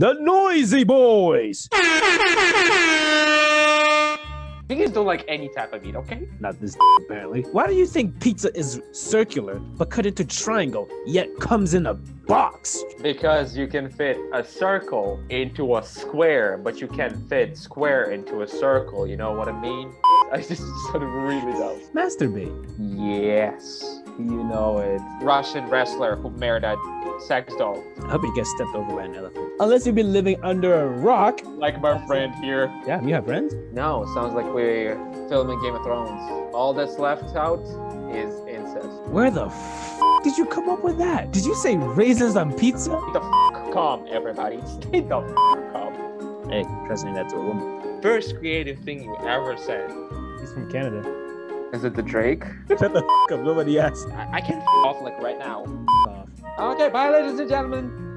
the Noizy Boiz. Vegans don't like any type of meat, okay? Not this apparently. Why do you think pizza is circular but cut into triangle yet comes in a box? Because you can fit a circle into a square, but you can't fit square into a circle. You know what I mean? I just sort of really dumb. Masturbate. Yes. You know it. Russian wrestler who married a sex doll. I hope you get stepped over by an elephant. Unless you've been living under a rock. Like my friend here. Yeah, you have friends? No, sounds like we're filming Game of Thrones. All that's left out is incest. Where the f did you come up with that? Did you say raisins on pizza? Stay the f calm, everybody. Stay the f calm. Hey, try saying that to a woman. First creative thing you ever said. He's from Canada. Is it the Drake? Shut the f up, nobody asked. I, I can f off like right now. Off. Okay, bye, ladies and gentlemen.